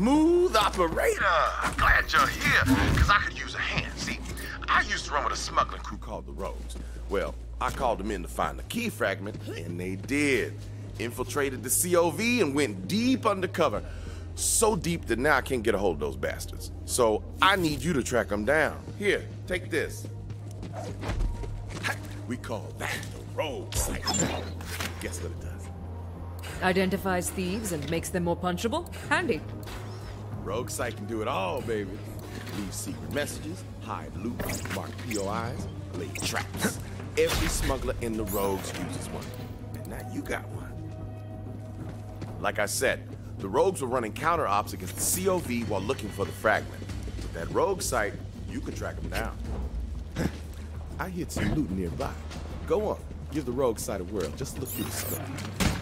Smooth operator. I'm glad you're here, because I could use a hand. See, I used to run with a smuggling crew called the Rogues. Well, I called them in to find the key fragment, and they did. Infiltrated the COV and went deep undercover. So deep that now I can't get a hold of those bastards. So I need you to track them down. Here, take this. We call that the Rogue-Sight. Guess what it does? Identifies thieves and makes them more punchable? Handy. Rogue-Sight can do it all, baby. Leave secret messages, hide loot, mark POIs, lay traps. Every smuggler in the rogues uses one. And now you got one. Like I said, the rogues were running counter ops against the COV while looking for the fragment. With that Rogue-Sight, you can track them down. I hid some loot nearby. Go on, give the Rogue-Sight a whirl. Just look through the scope.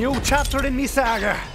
New chapter in me saga.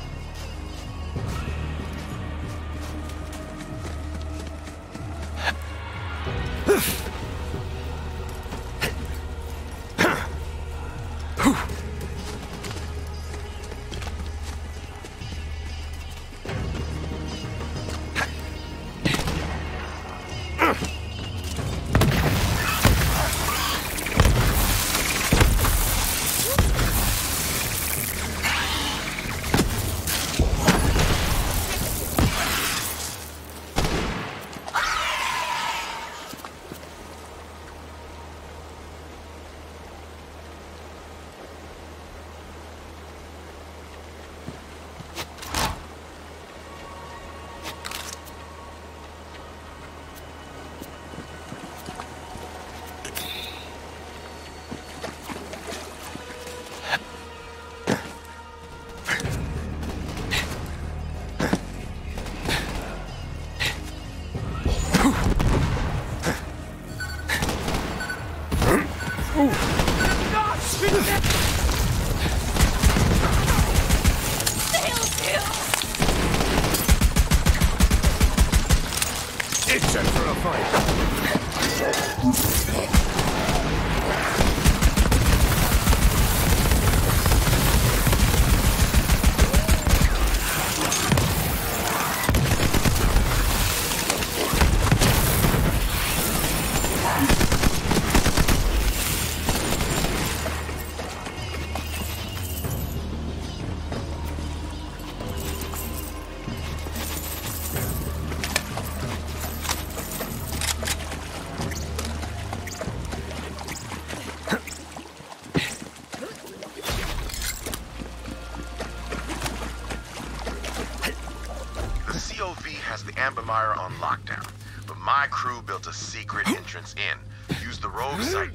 Entrance in. Use the Rogue-Sight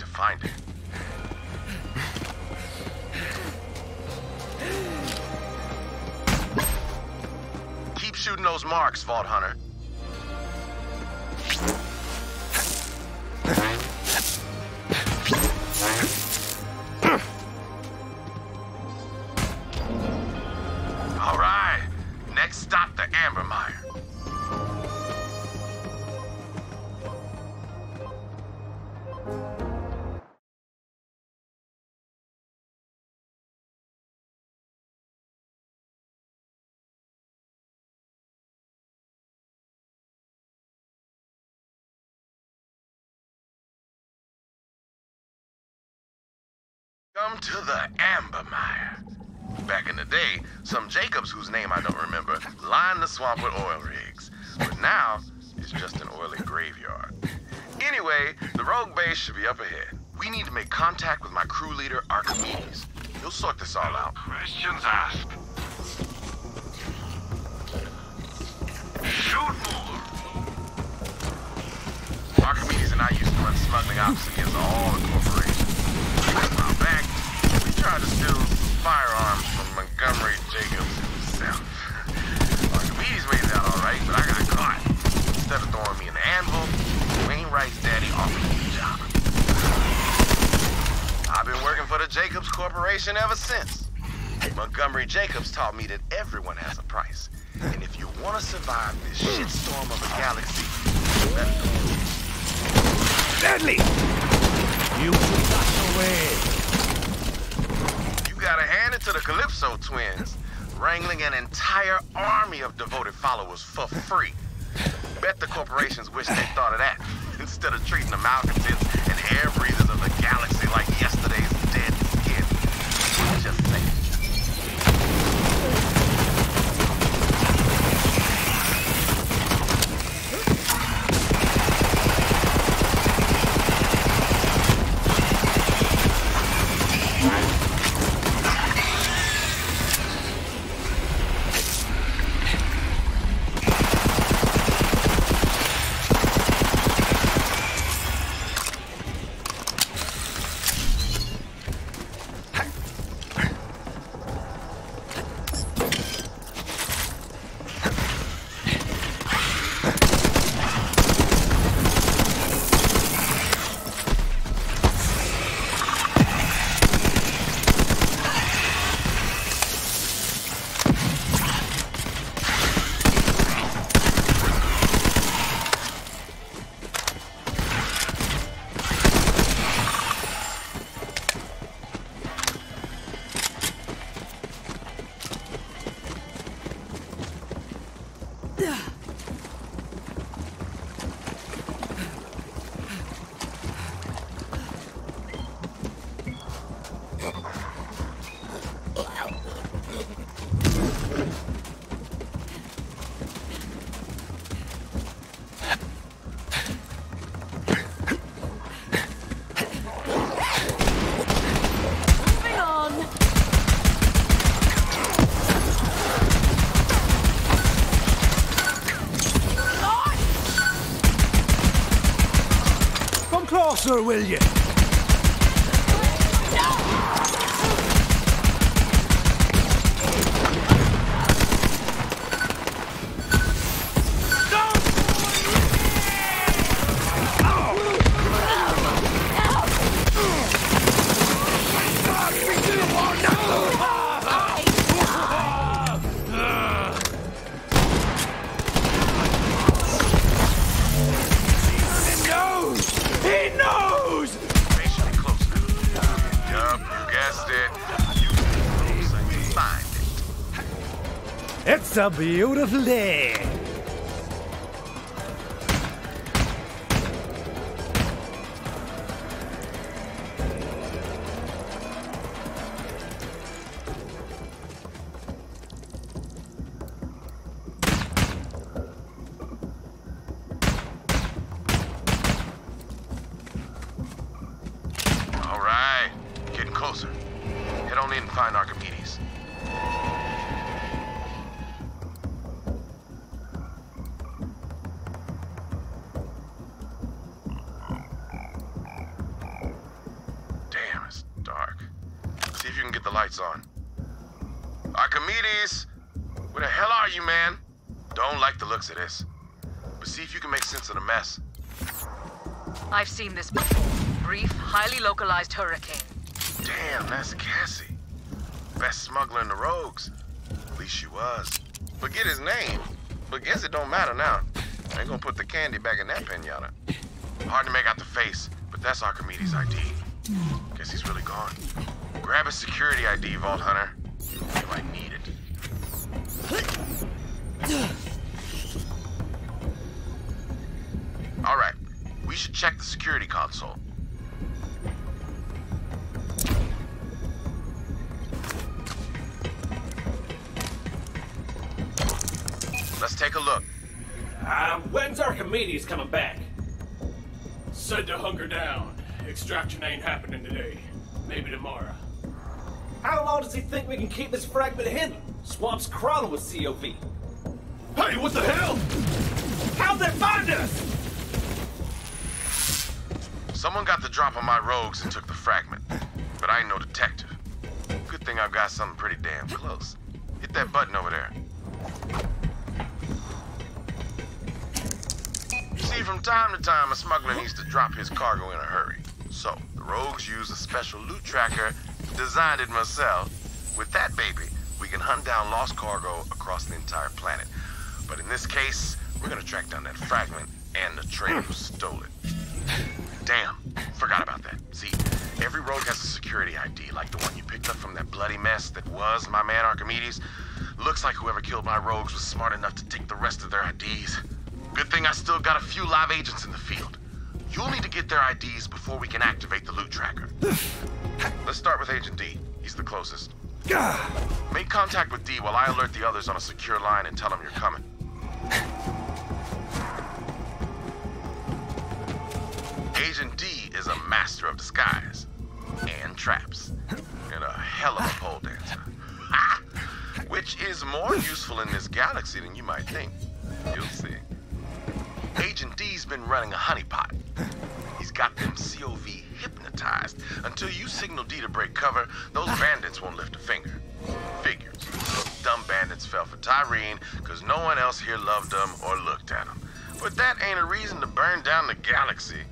Come to the Amber Mire. Back in the day, some Jacobs, whose name I don't remember, lined the swamp with oil rigs. But now, it's just an oily graveyard. Anyway, the rogue base should be up ahead. We need to make contact with my crew leader, Archimedes. He'll sort this all out. Questions asked. Shoot more. Archimedes and I used to run smuggling ops against all the corporations. Back, tried to steal firearms from Montgomery Jacobs himself. Archimedes made out all right, but I got caught. Instead of throwing me the anvil, Wainwright's daddy offered me a job. I've been working for the Jacobs Corporation ever since. Montgomery Jacobs taught me that everyone has a price. And if you want to survive this shitstorm of a galaxy, you better do. Deadly! You should dash away. Gotta hand it to the Calypso twins, wrangling an entire army of devoted followers for free. Bet the corporations wish they thought of that, instead of treating the malcontents and air breathers of the galaxy like yesterday's Closer, will you? A beautiful day. Sense of the mess. I've seen this before. Brief, highly localized hurricane. Damn, that's Cassie. Best smuggler in the rogues. At least she was. Forget his name. But guess it don't matter now. I ain't gonna put the candy back in that pinata. Hard to make out the face, but that's Archimedes' ID. Guess he's really gone. Grab a security ID, Vault Hunter. When's Archimedes coming back? Said to hunker down. Extraction ain't happening today. Maybe tomorrow. How long does he think we can keep this fragment hidden? Swamp's crawling with COV. Hey, what the hell? How'd they find us? Someone got the drop on my rogues and took the fragment. But I ain't no detective. Good thing I've got something pretty damn close. Hit that button over there. From time to time, a smuggler needs to drop his cargo in a hurry. So, the rogues use a special loot tracker, designed it myself. With that baby, we can hunt down lost cargo across the entire planet. But in this case, we're gonna track down that fragment and the trader who stole it. Damn, forgot about that. See, every rogue has a security ID, like the one you picked up from that bloody mess that was my man Archimedes. Looks like whoever killed my rogues was smart enough to take the rest of their IDs. Good thing I still got a few live agents in the field. You'll need to get their IDs before we can activate the loot tracker. Let's start with Agent D. He's the closest. Make contact with D while I alert the others on a secure line and tell them you're coming. Agent D is a master of disguise and traps, and a hell of a pole dancer. Which is more useful in this galaxy than you might think. You'll see. Agent D's been running a honeypot. He's got them COV hypnotized. Until you signal D to break cover, those bandits won't lift a finger. Figures. Those dumb bandits fell for Tyreen because no one else here loved them or looked at them. But that ain't a reason to burn down the galaxy.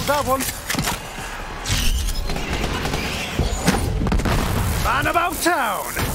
Songs that one. Man about town!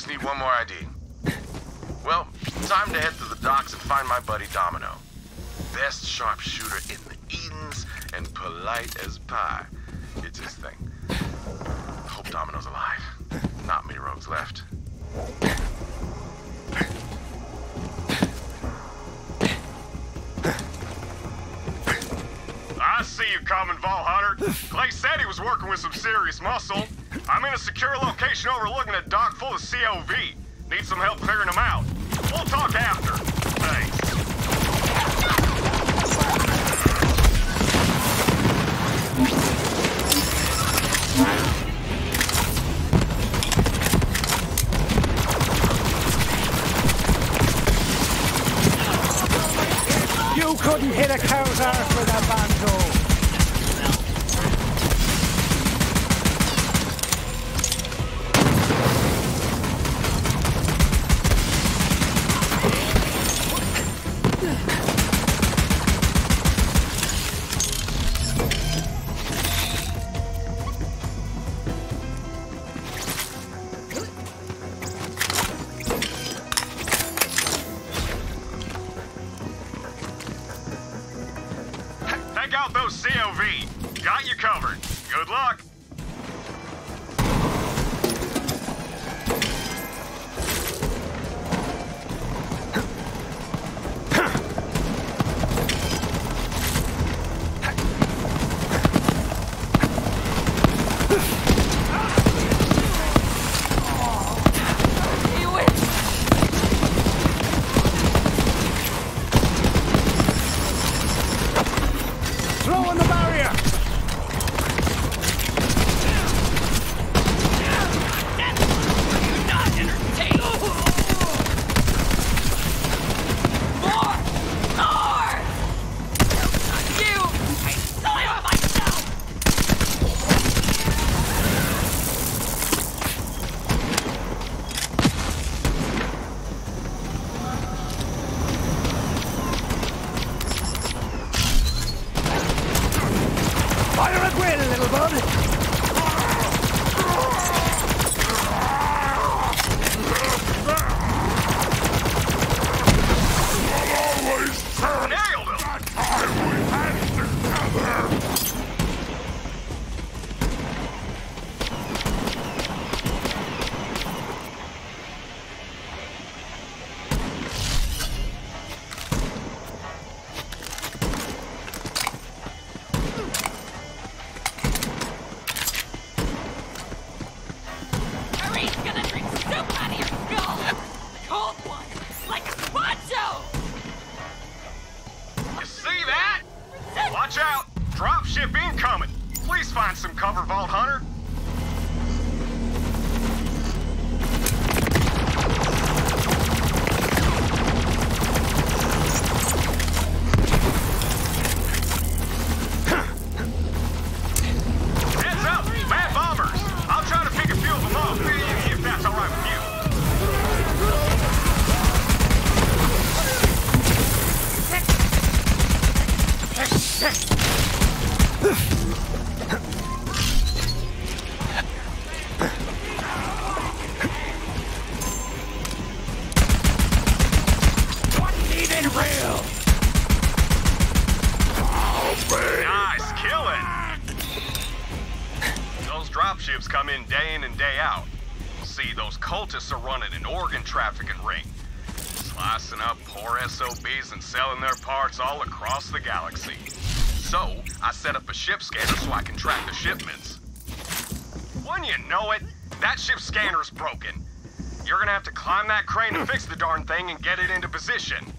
Just need one more ID. Well, time to head to the docks and find my buddy Domino. Best sharpshooter in the Edens and polite as pie. It's his thing. Hope Domino's alive. Not many rogues left. I see you coming, Vault Hunter. Clay said he was working with some serious muscle. I'm in a secure location overlooking a dock full of COV. Need some help clearing them out. We'll talk after. Thanks. You couldn't hit a cow's arse with a banjo! Watch out! Dropship incoming! Please find some cover, Vault Hunter! Climb that crane to fix the darn thing and get it into position.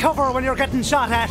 Cover when you're getting shot at.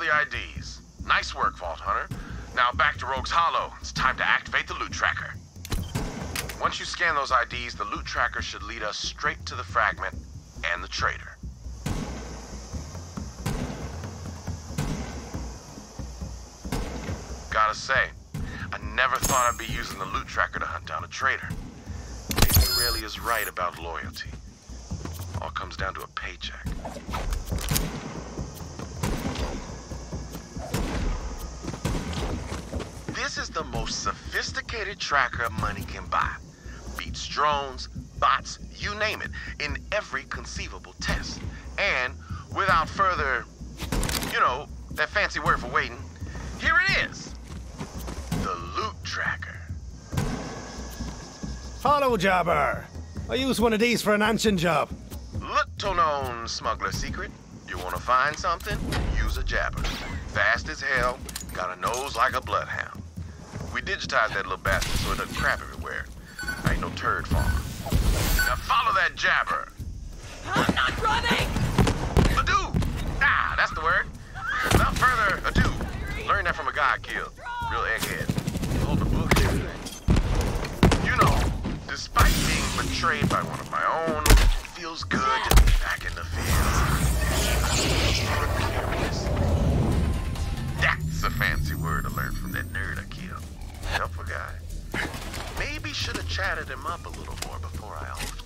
The IDs. Nice work, Vault Hunter. Now back to Rogue's Hollow. It's time to activate the loot tracker. Once you scan those IDs, the loot tracker should lead us straight to the fragment and the traitor. Gotta say, I never thought I'd be using the loot tracker to hunt down a traitor. Maybe Aurelia's right about loyalty. Tracker money can buy. Beats drones, bots, you name it, in every conceivable test. And without further, you know, that fancy word for waiting, here it is. The loot tracker. Follow, jobber. I use one of these for an ancient job. Little known smuggler secret. You wanna find something? Use a jabber. Fast as hell, got a nose like a bloodhound. We digitized that little bastard so it doesn't crap everywhere. I ain't no turd farmer. Now follow that jabber. I'm not running! Ado! Ah, that's the word. Without further ado, learn that from a guy I killed. Real egghead. Hold the book. You know, despite being betrayed by one of my own, it feels good to be back in the fields. That's a fancy word I learned from that nerd I killed. Helpful guy. Maybe should have chatted him up a little more before I offed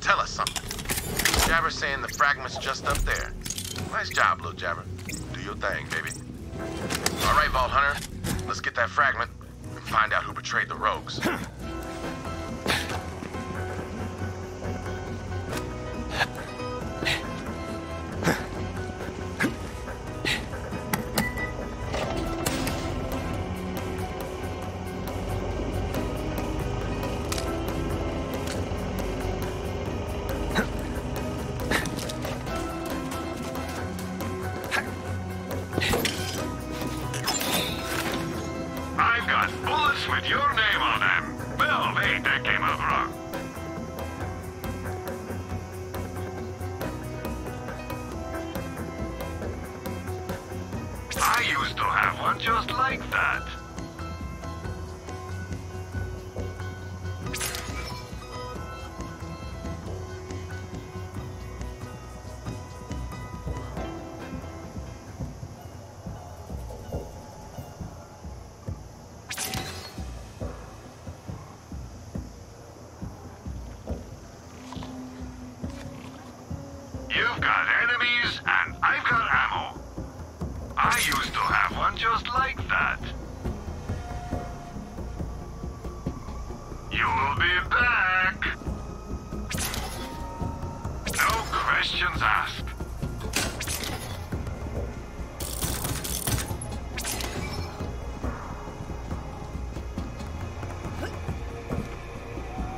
to tell us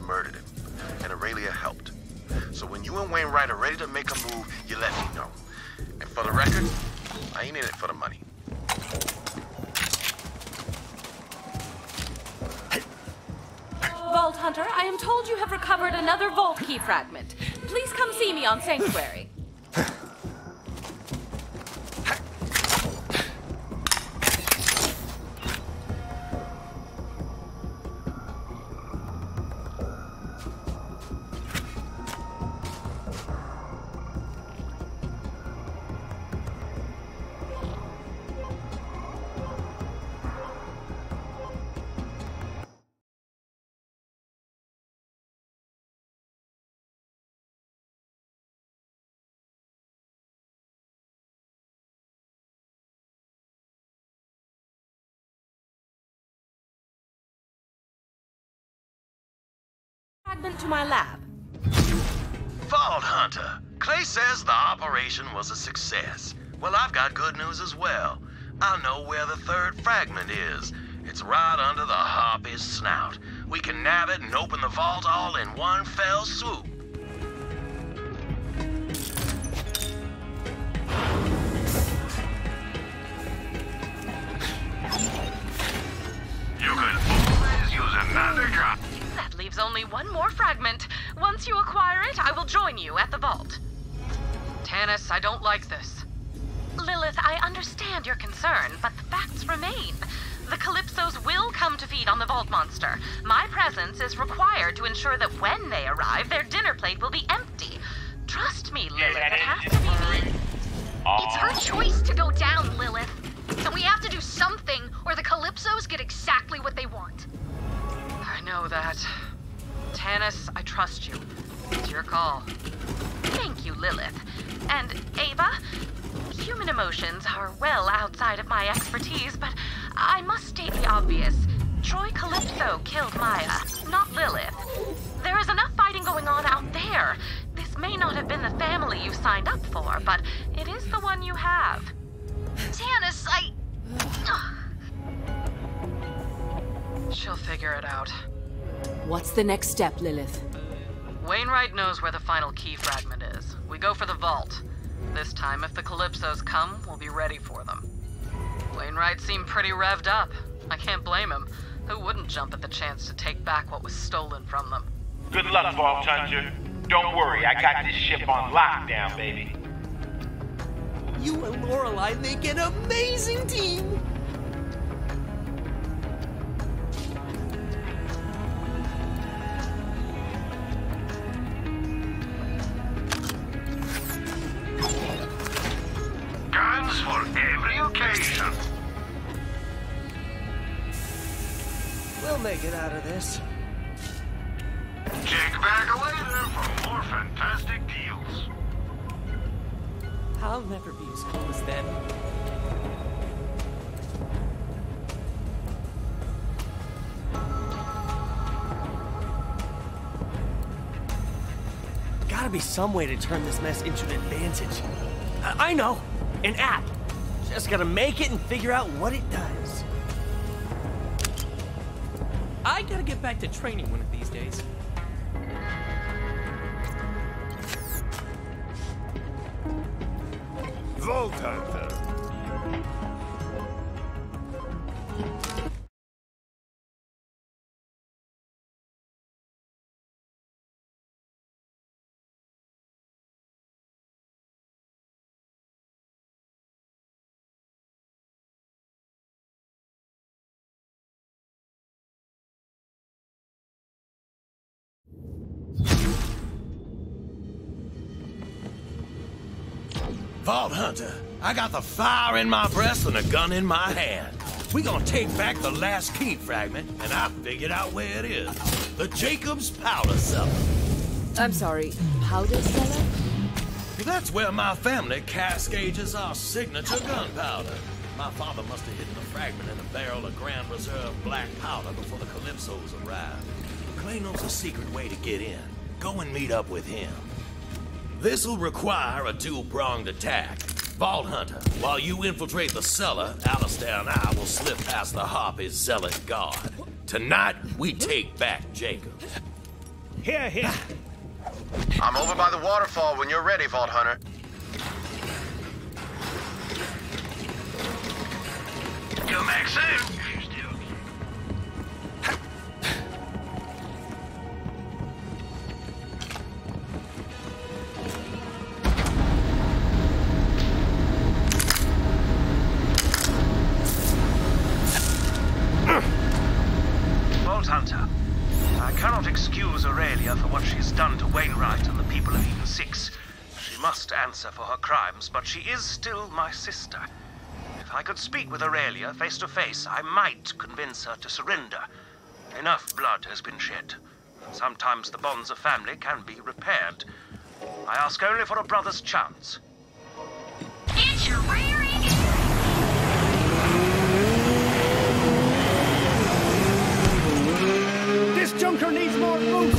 Murdered him, and Aurelia helped. So when you and Wainwright are ready to make a move, you let me know. And for the record, I ain't in it for the money. Vault Hunter, I am told you have recovered another vault key fragment. Please come see me on Sanctuary. To my lab. Vault Hunter, Clay says the operation was a success. Well, I've got good news as well. I know where the third fragment is. It's right under the harpy's snout. We can nab it and open the vault all in one fell swoop. Leaves only one more fragment. Once you acquire it, I will join you at the vault. Tannis, I don't like this. Lilith, I understand your concern, but the facts remain. The Calypsos will come to feed on the Vault Monster. My presence is required to ensure that when they arrive, their dinner plate will be empty. Trust me, Lilith, it has to be me. It's her choice to go down, Lilith. And we have to do something, or the Calypsos get exactly what they want. I know that. Tannis, I trust you. It's your call. Thank you, Lilith. And Ava, human emotions are well outside of my expertise, but I must state the obvious. Troy Calypso killed Maya, not Lilith. There is enough fighting going on out there. This may not have been the family you signed up for, but it is the one you have. Tannis, I. She'll figure it out. What's the next step, Lilith? Wainwright knows where the final key fragment is. We go for the vault. This time, if the Calypsos come, we'll be ready for them. Wainwright seemed pretty revved up. I can't blame him. Who wouldn't jump at the chance to take back what was stolen from them? Good luck, Vault Hunter. Don't worry, I got this ship on lockdown, baby. You and Lorelei make an amazing team. Occasion. We'll make it out of this. Check back later for more fantastic deals. I'll never be as cool as them. Gotta be some way to turn this mess into an advantage. I, I know! An app! Just gotta make it and figure out what it does. I gotta get back to training one of these days. Vault Hunter, I got the fire in my breast and a gun in my hand. We gonna take back the last key fragment, and I figured out where it is. The Jacobs Powder Cellar. I'm sorry, powder cellar? That's where my family cascages our signature gunpowder. My father must have hidden a fragment in a barrel of Grand Reserve black powder before the Calypsos arrived. Clay knows a secret way to get in. Go and meet up with him. This'll require a two-pronged attack. Vault Hunter, while you infiltrate the cellar, Alistair and I will slip past the Harpy's zealot guard. Tonight, we take back Jacob. Here, here. Ah. I'm over by the waterfall when you're ready, Vault Hunter. Come back soon. Crimes, but she is still my sister. If I could speak with Aurelia face to face, I might convince her to surrender. Enough blood has been shed. Sometimes the bonds of family can be repaired. I ask only for a brother's chance. It's your rear. This junker needs more boost.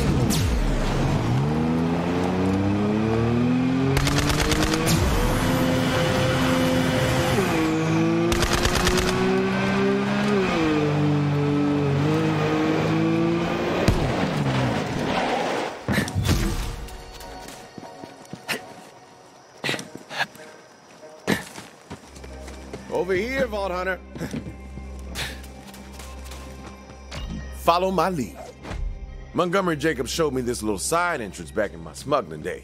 Over here, Vault Hunter. Follow my lead. Montgomery Jacobs showed me this little side entrance back in my smuggling days.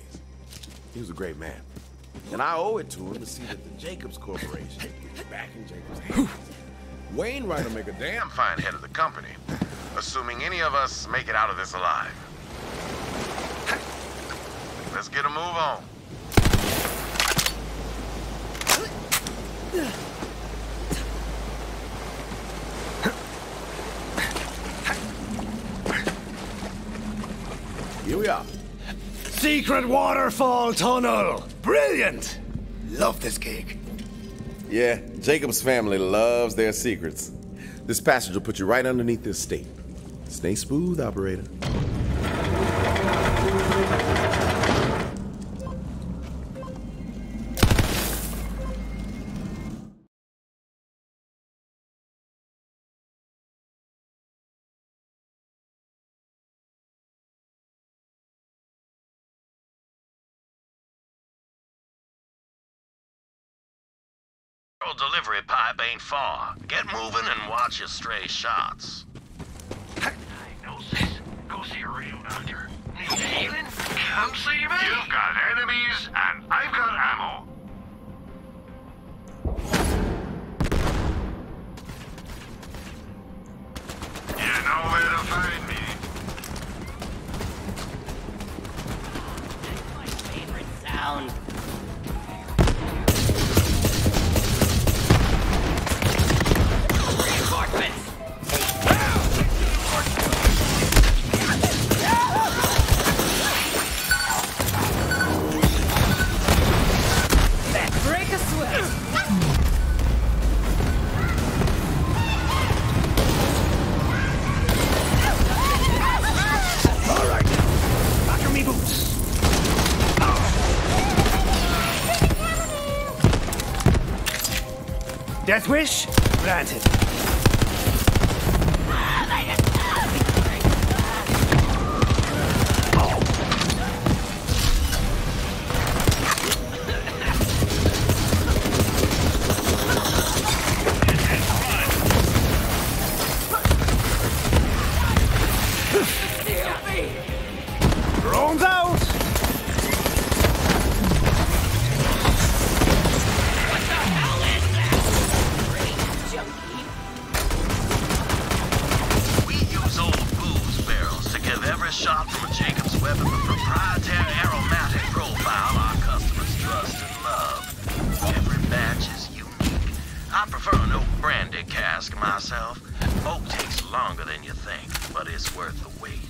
He was a great man. And I owe it to him to see that the Jacobs Corporation is back in Jacobs' hands. Wainwright will make a damn Damn fine head of the company. Assuming any of us make it out of this alive. Let's get a move on. We are. Secret waterfall tunnel. Brilliant. Love this gig. Yeah, Jacob's family loves their secrets. This passage will put you right underneath this state. Stay smooth, operator. Delivery pipe ain't far. Get moving and watch your stray shots. Diagnosis. Go see a real doctor. Need healing? Come see me. You've got enemies, and I've got ammo. You know where to find me. That's my Favorite sound. Death wish granted. Myself. Oak takes longer than you think, but it's worth the wait.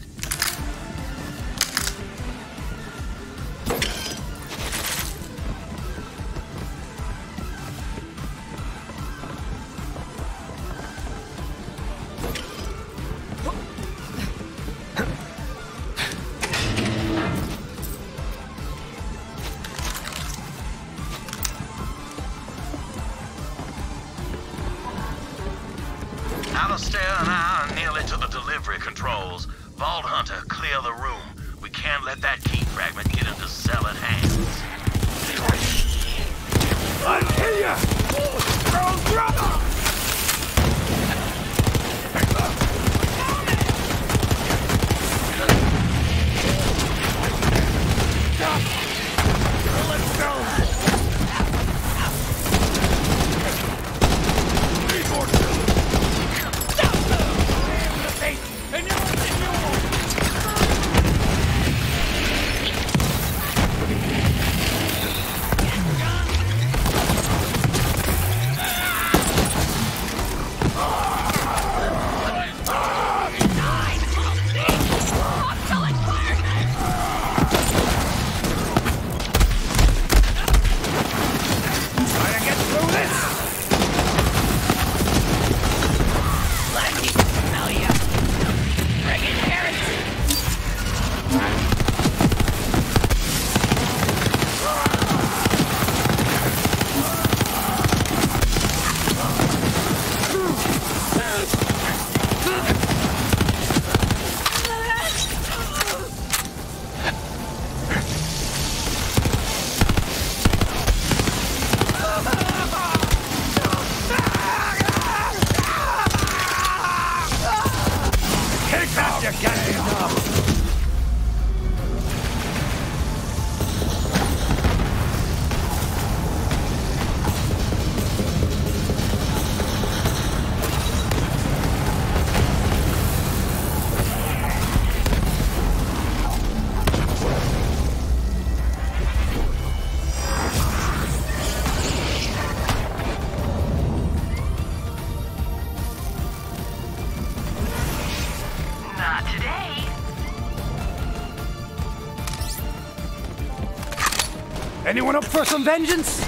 Anyone up for some vengeance?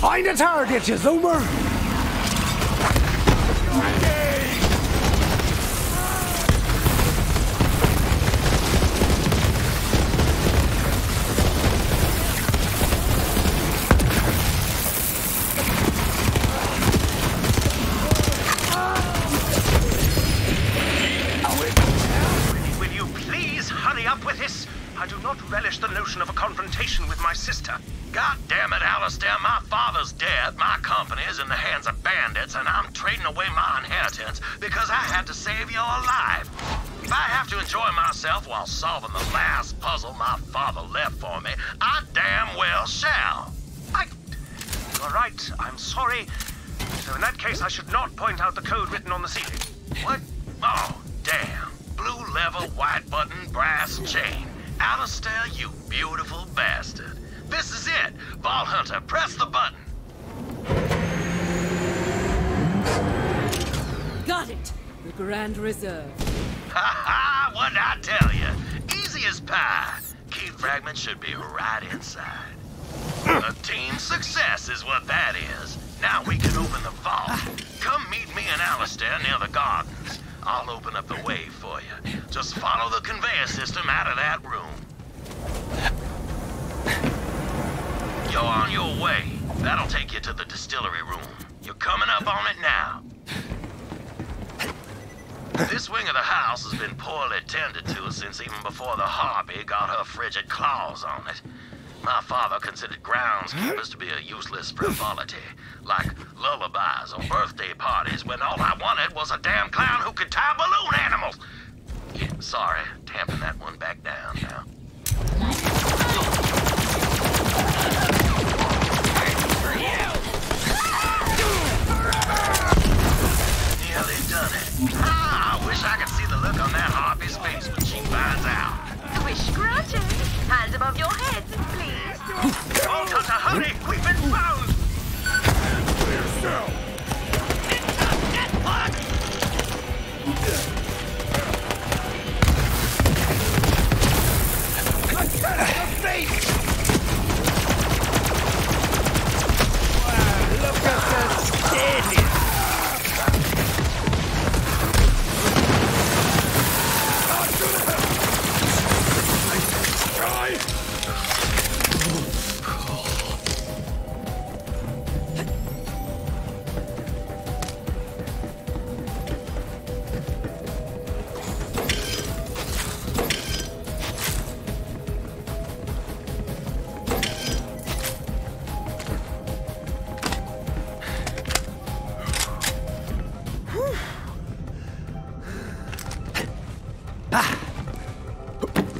Find a target, you zoomer!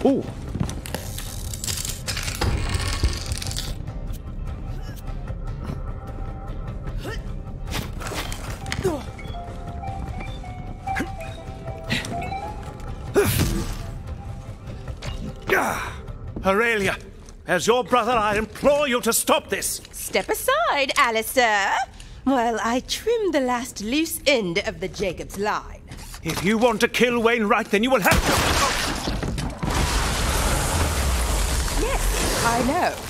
Cool. Aurelia, as your brother, I implore you to stop this. Step aside, Alistair, while I trim the last loose end of the Jakobs line. If you want to kill Wainwright, then you will have to... I know.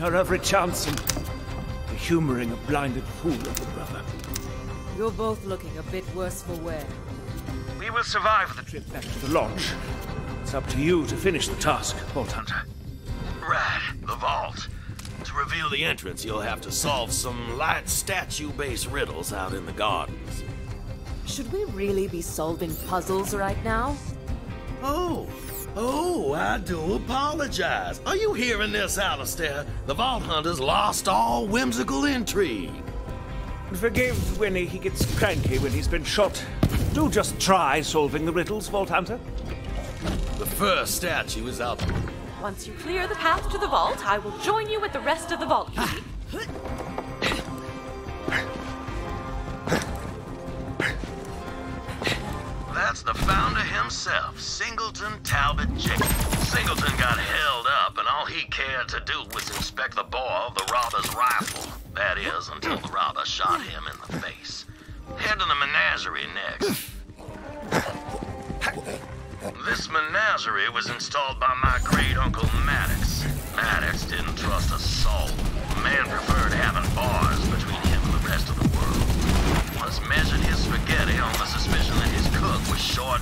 Her every chance and the humoring a blinded fool of a brother. You're both looking a bit worse for wear. We will survive the trip back to the lodge. It's up to you to finish the task, Vault Hunter. Right, the vault. To reveal the entrance, you'll have to solve some light statue-based riddles out in the gardens. Should we really be solving puzzles right now? Oh, oh, I do apologize. Are you hearing this, Alistair? The Vault Hunters lost all whimsical intrigue. And forgive Winnie, he gets cranky when he's been shot. Do just try solving the riddles, Vault Hunter. The first statue is up. Once you clear the path to the vault, I will join you with the rest of the vault key. That's the founder himself, Singleton Talbot Jacob. Singleton got held up, and all he cared to do was inspect the bore of the robber's rifle. That is, until the robber shot him in the face. Head to the menagerie next. This menagerie was installed by my great uncle Maddox. Maddox didn't trust a soul. The man preferred having bars between him and the rest of the world. Once measured his spaghetti on the suspicion that his cook was short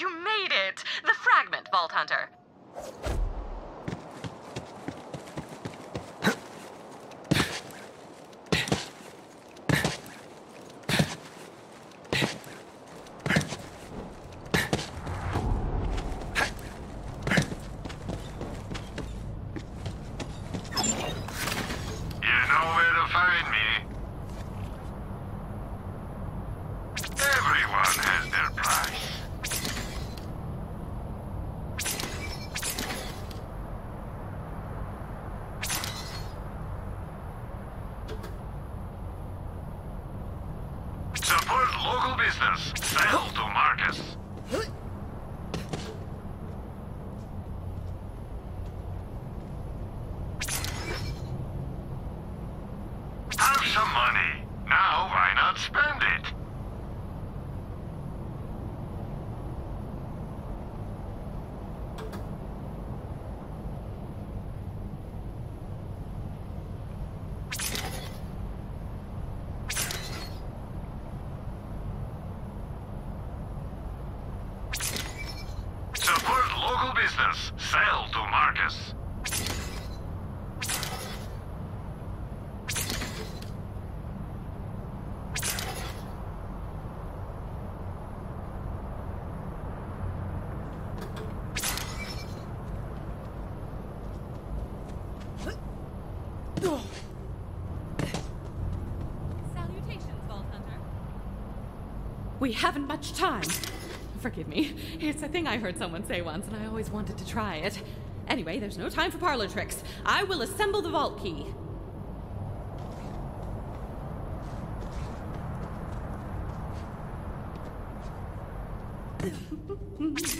You made it! The fragment, Vault Hunter. You know where to find me. Everyone has their price. Support local business. Sell to Marcus. Have some money. Now why not spend it? Support local business. Sell to Marcus. Salutations, Vault Hunter. We haven't much time. Forgive me. It's a thing I heard someone say once, and I always wanted to try it. Anyway, there's no time for parlor tricks. I will assemble the vault key.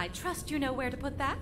I trust you know where to put that?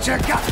Show me what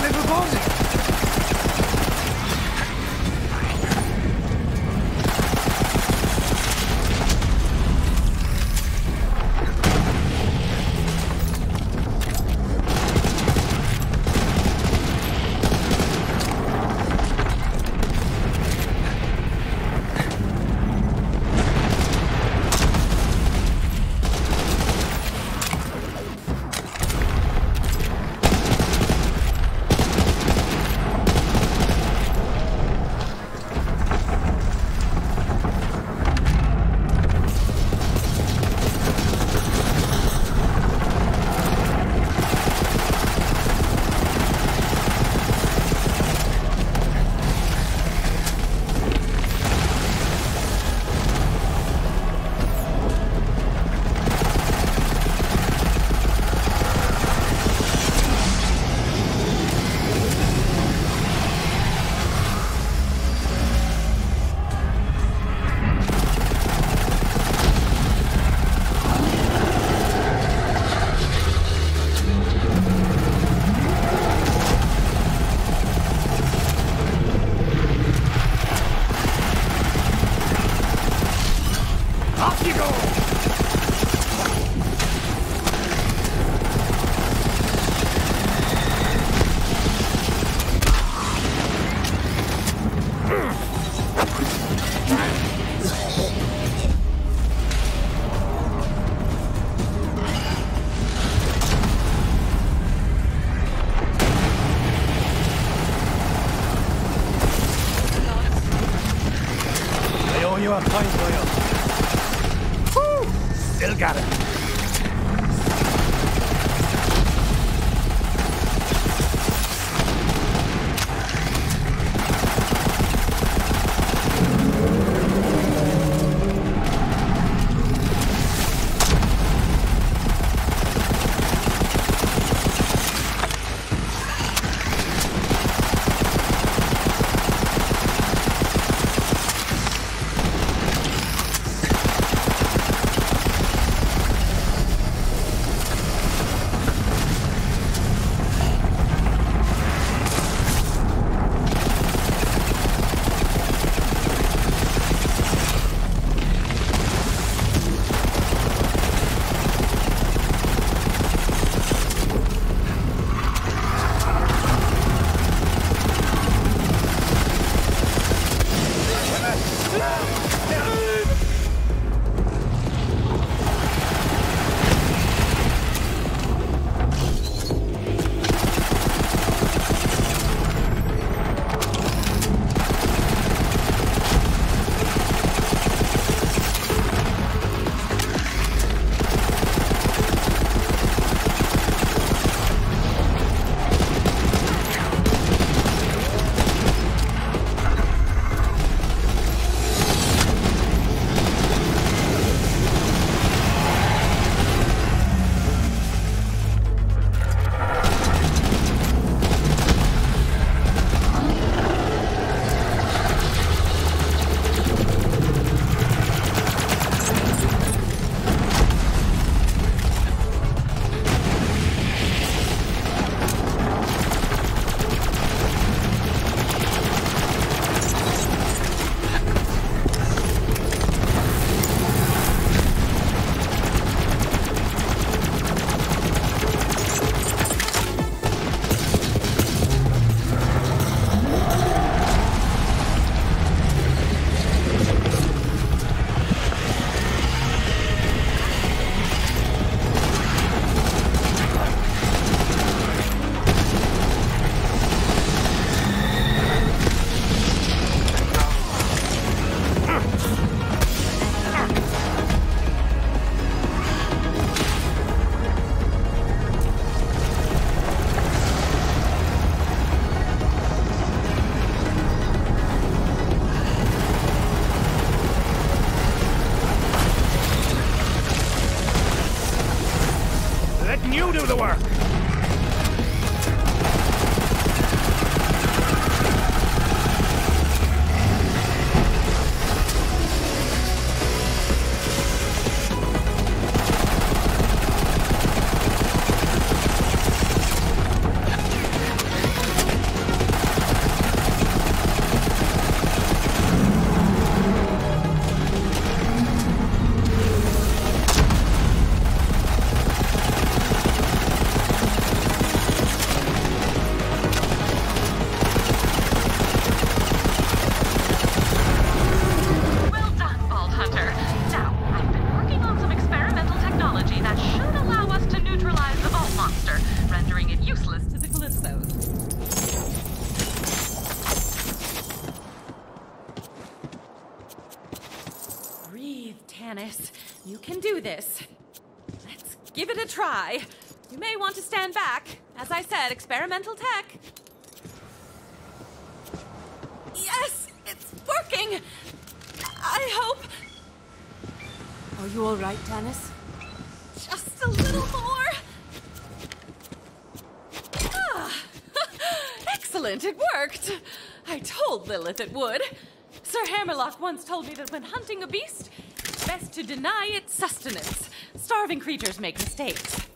its sustenance. Starving creatures make mistakes.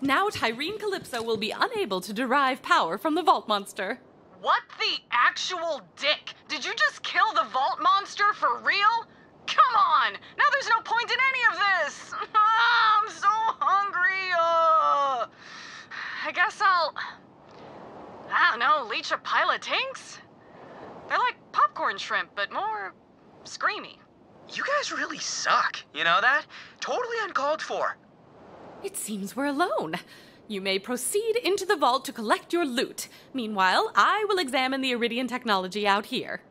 Now Tyreen Calypso will be unable to derive power from the Vault Monster. What the actual dick? Did you just kill the Vault Monster for real? Come on! Now there's no point in any of this! I'm so hungry! Uh, I guess I'll. I don't know, leech a pile of tinks? They're like popcorn shrimp, but more screamy. You guys really suck. You know that? Totally uncalled for. It seems we're alone. You may proceed into the vault to collect your loot. Meanwhile, I will examine the Eridian technology out here.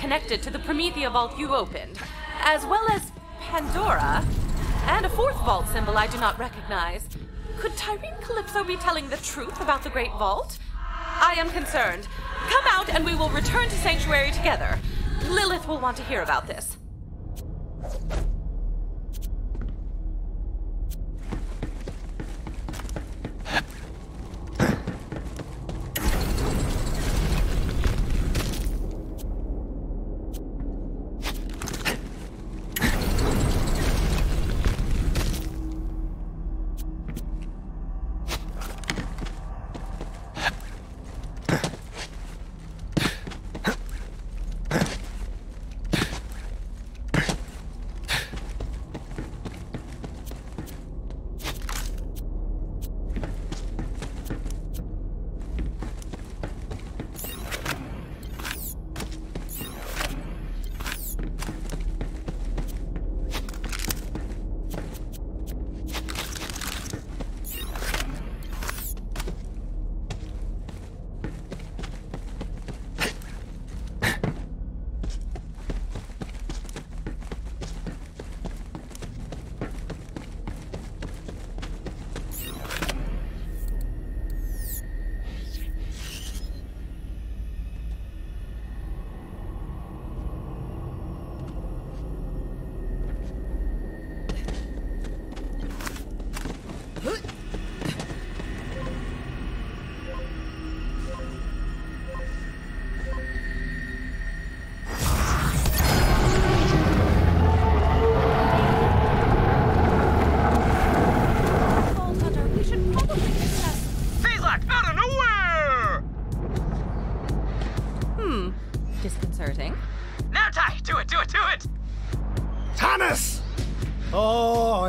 Connected to the Promethea vault you opened, as well as Pandora, and a fourth vault symbol I do not recognize. Could Tyreen Calypso be telling the truth about the Great Vault? I am concerned. Come out and we will return to Sanctuary together. Lilith will want to hear about this.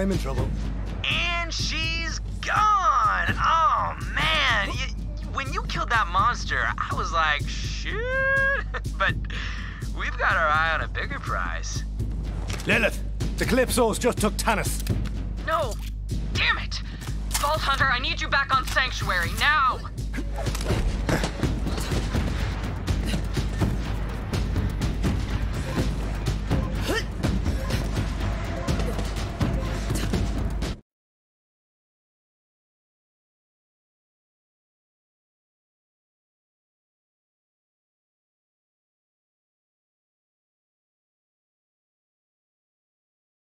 I'm in trouble. And she's gone! Oh, man! You, when you killed that monster, I was like, shit! but we've got our eye on a bigger prize. Lilith, the Calypsos just took Tannis.